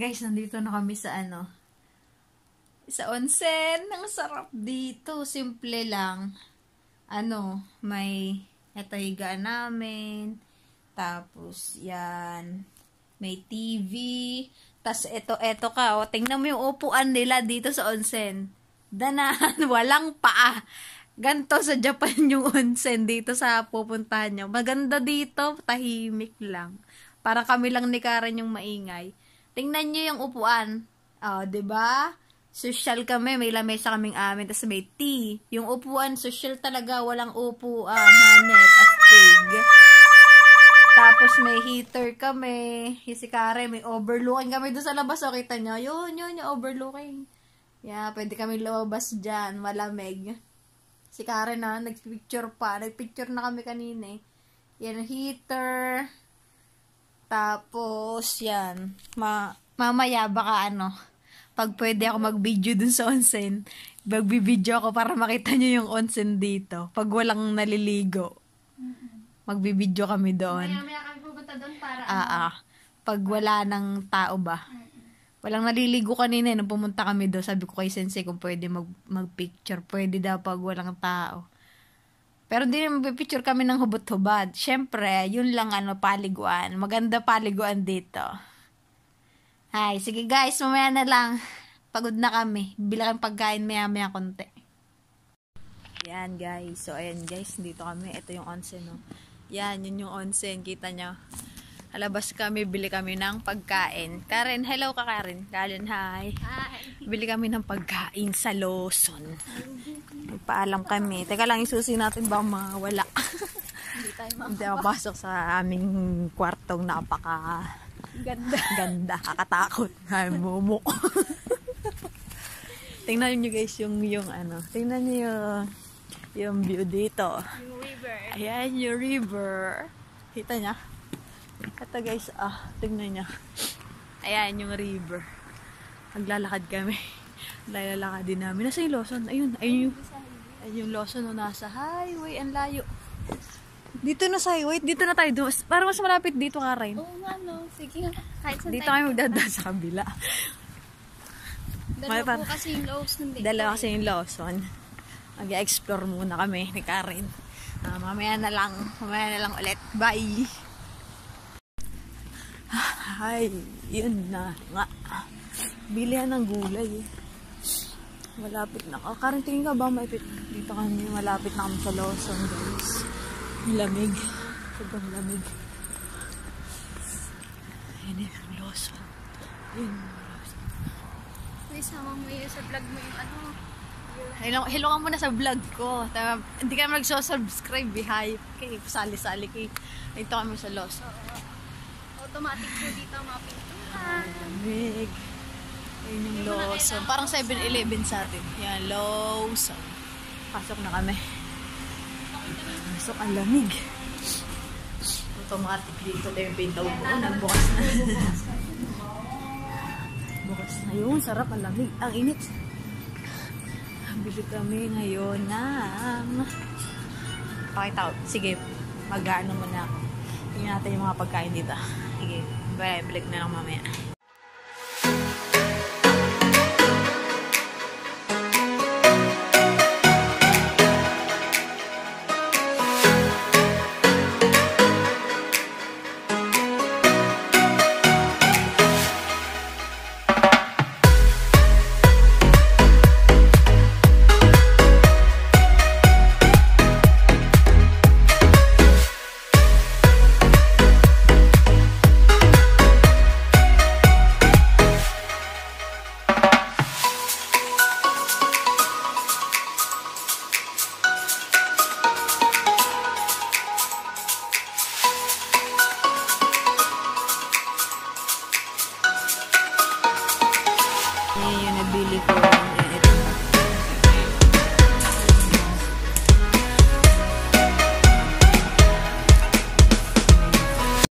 Guys, nandito na kami sa ano. Sa onsen. Ang sarap dito. Simple lang. Ano, may ito higaan namin. Tapos, yan. May TV. Tapos, ito, ito ka. O, tingnan mo yung upuan nila dito sa onsen. Danahan, walang paa. Ganto sa Japan yung onsen dito sa pupuntahan nyo. Maganda dito, tahimik lang. Para kami lang ni Karen yung maingay. Tingnan nyo yung upuan. Oh, 'di ba? Social kami, may lamesa kaming amin, tapos may tea. Yung upuan, social talaga, walang upuan, hanep, astig. Tapos may heater kami, si Karen, may overlooking kami doon sa labas, o kita nyo, yun, yun, yung overlooking. Yeah, pwede kami lumabas dyan, malamig. Si Karen na, nagpicture pa, nagpicture na kami kanina eh. Yan, heater, tapos, yan. Ma mamaya, baka ano, pag pwede ako mag-video dun sa onsen, magbibideo ako para makita nyo yung onsen dito. Pag walang naliligo. Magbibideo kami doon. Maya-maya kami pupunta doon para Ah, ah. Pag wala ng tao ba. Walang naliligo kanina eh, nung pumunta kami doon. Sabi ko kay sensei kung pwede mag, mag-picture. Pwede daw pag walang tao. Pero naman picture kami ng hubot-hubad. Siyempre, yun lang ano, paliguan. Maganda paliguan dito. Hi, sige guys, mamaya na lang. Pagod na kami. Bila kang pagkain maya-maya konti. Yan guys. So, ayan guys, dito kami. Ito yung onsen, no. Yan, yun yung onsen. Kita nyo. Alabas kami, bili kami ng pagkain. Karen, hello ka Karen. Karen, hi. Hi. Bili kami ng pagkain sa Lawson. Paalam kami. Teka lang, isusi natin ba. Hindi tayo ma- Hindi ako pasok sa aming kwartong napaka Ganda. ganda. Kakatakot. Ay, momo. Tingnan niyo guys yung, yung ano. Tingnan niyo yung, yung view dito. Yung river. Ayan yung river. Kita niya? Ito guys, ah, tingnan niya. Ayan yung river. Maglalakad kami. Lalakad din namin. Nasa yung Lawson? Ayun, ayun yung, ayun yung Lawson no, nasa highway. Ang layo. Dito na sa highway. Dito na tayo. Dun- Para mas malapit dito, Karen. Oo nga, no. Sige nga. Kahit saan Dito tayo. kami magdadaan sa kabila. Dalawa May par- po kasi yung Lawson dito. Dalawa kasi yung Lawson. Mag-explore muna kami ni Karen. Ah, mamaya na lang. Mamaya na lang ulit. Bye! Ay, yun na nga. Bilihan ng gulay eh. Malapit na. Oh, Karen, tingin ka ba maipit? Dito kami, malapit na kami sa Lawson, guys. Lamig. Sobrang lamig. Ayun eh, ang Lawson. Ayun, May sama mo yun sa vlog mo yung ano. Hello, hello ka muna sa vlog ko. Tama, hindi ka mag-subscribe, bihay. Okay, sali-sali kay. Ito kami sa Los. Automatic po dito ang mga pintuan. Lamig. Ayun yung Lawson. Parang 7-Eleven sa atin. Yan, Lawson. Pasok na kami. Pasok, ang lamig. Automatic dito tayo yung pinto ko. Nagbukas na. Bukas na yun. Sarap, ang lamig. Ang init. Bili kami ngayon ng... Pakita ko. Sige, mag-ano muna ako. Tingnan natin yung mga pagkain dito. Sige, bye. Balik na lang mamaya.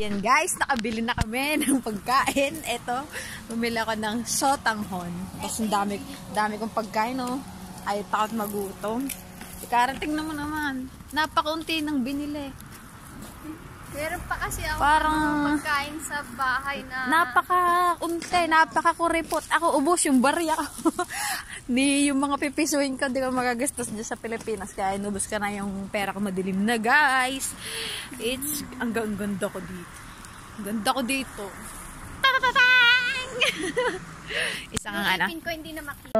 Yan guys, nakabili na kami ng pagkain. Ito, bumili ako ng sotanghon. Tapos ang dami, dami kong pagkain, no? Ay, takot magutom. Ikarating naman naman. Napakaunti ng binili. Meron pa kasi ako Parang- pagkain sa bahay na... napaka-unti, napaka-kuripot. Ako, ubos yung barya ko. Di yung mga pipisuin ko, di ko magagastos dyan sa Pilipinas. Kaya inubos ka na yung pera ko madilim na, guys. It's, ang, ang ganda ko dito. Ang ganda ko dito. Isang ang. Pin ko hindi na makita.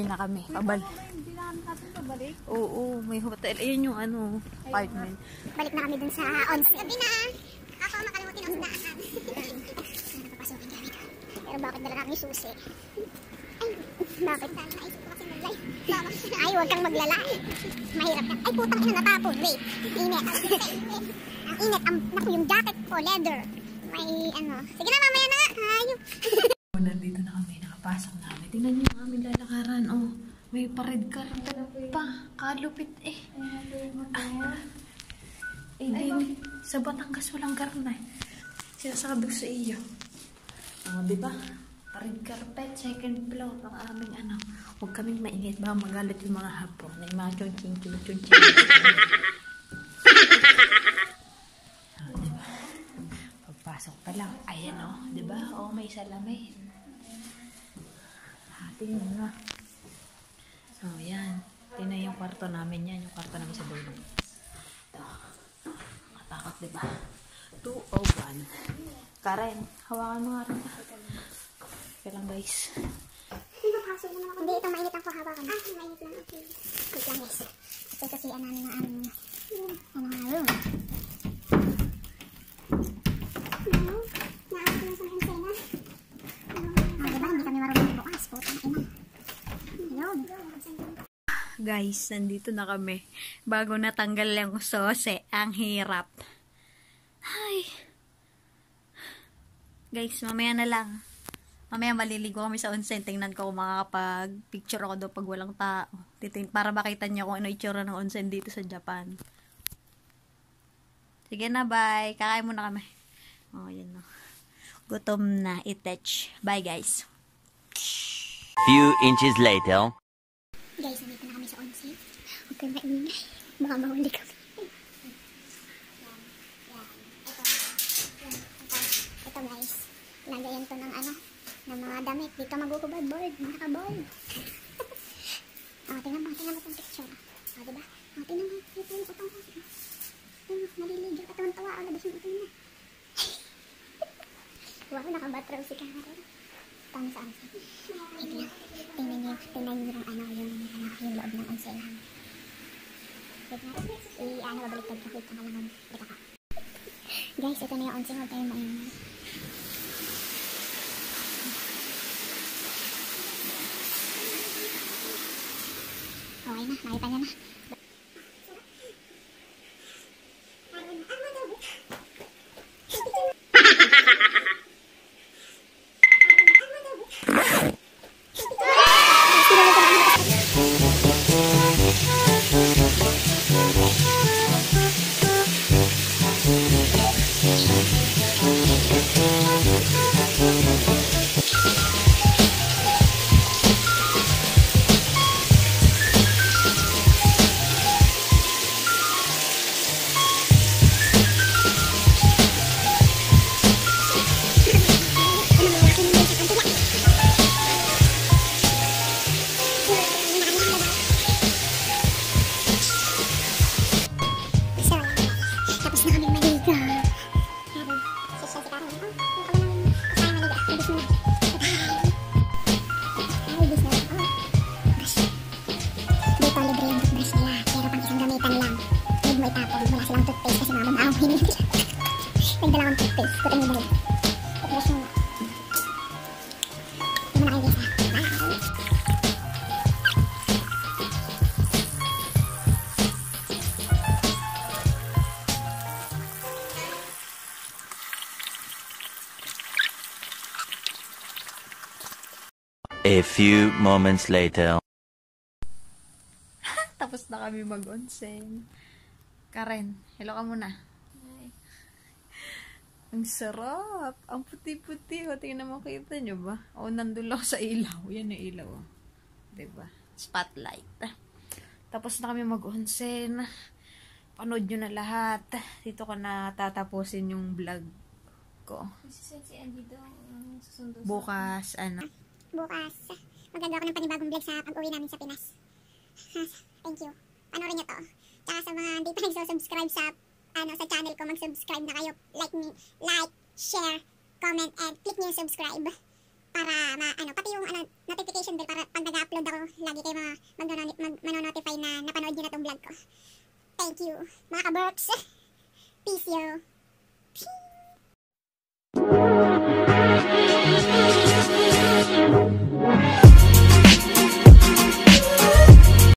Pauwi na kami. Pabal. Hindi na natin pabalik. Oo, may hotel. Ayun yung ano, apartment. Balik na kami dun sa on. Gabi na. Ako makalimutin ang daan. Napapasukin kami doon. Pero bakit dala kami susi? Ay, bakit? Naisip ko kasi mag-live. Ay, huwag kang maglalay. Mahirap ka. Ay, putang ina natapon. Wait. Init. Init. Ang, naku, yung jacket ko, leather. May ano. Sige na, mamaya na. Ayun. Nandito na nakapasok namin. Tingnan niyo ang aming lalakaran. Oh, may pared carpet pa. Kalupit eh. Ah. Eh, din, sa Batangas walang garna eh. Sinasabi ko sa iyo. Oh, di ba? Pared carpet, second floor, ang aming ano. Huwag kaming mainit, baka magalit yung mga hapon. Na yung mga chunching, chunching, Oh, di ba? Pagpasok pa lang, ayan o, oh, di ba? Oh, may salamin. Tingnan nga. Oh, yan. Tingnan yung kwarto namin yan, yung kwarto namin sa dulo. Ito. Katakot, di ba? 201. Karen, hawakan mo nga rin. Kaya lang guys. Hindi, ito mainit ang pahawakan. Ah, mainit lang. Okay. Wait lang, guys. Ito kasi ano namin ng aming ano nga room. Ano? Naabot ko lang sa hensena. Ah, diba? Hindi kami marunong bukas. Puta na ina. Ayun. Guys, nandito na kami. Bago natanggal yung sose, ang hirap. Ay. Guys, mamaya na lang. Mamaya maliligo kami sa onsen. Tingnan ko kung makakapag-picture ako doon pag walang tao. Titin para makita niyo kung ano itsura ng onsen dito sa Japan. Sige na, bye. Kakain muna kami. Oh, yan na. Gutom na. Itech. Bye, guys. Few inches later. Guys, nandito na kami sa onsen. Huwag kayo maingay. Baka mahuli kami. Ito guys, lagayan to ng ano, ng mga damit. Dito magugubad board, mga kaboy. oh, tingnan mo, tingnan mo itong picture. Oh, diba? Oh, tingnan mo, ito. Tingnan mo, naliligil ka tawa oh, labas yung utang niya. wow, nakabatraw si Karen. Tama sa onsen. Wait lang. Tingnan niyo, tingnan niyo yung ano, yung, ano, yung loob ng onsen namin. Wait lang. I, ano, babaliktad ko. Wait, lang. Wait ako. Guys, ito na yung onsen. Huwag kayong maingay. Okay na, nakita niyo na. Few moments later. Tapos na kami mag-onsen. Karen, hello ka muna. Ang sarap. Ang puti-puti. O, tingnan mo, kita nyo ba? O, nandun lang sa ilaw. Yan yung ilaw. oh. Diba? Spotlight. Tapos na kami mag-onsen. Panood nyo na lahat. Dito ko na tatapusin yung vlog ko. Si Andy daw susundo. Bukas, ano. bukas, magagawa ko ng panibagong vlog sa pag-uwi namin sa Pinas. Thank you. Panoorin niyo to. Tsaka sa mga hindi pa nagsusubscribe sa ano sa channel ko, mag-subscribe na kayo. Like me, like, share, comment, and click niyo yung subscribe para ma ano pati yung ano notification bell para pag nag-upload ako lagi kayo mga mag, manonotify na napanood niyo na tong vlog ko. Thank you. Mga ka-Berks. Peace you.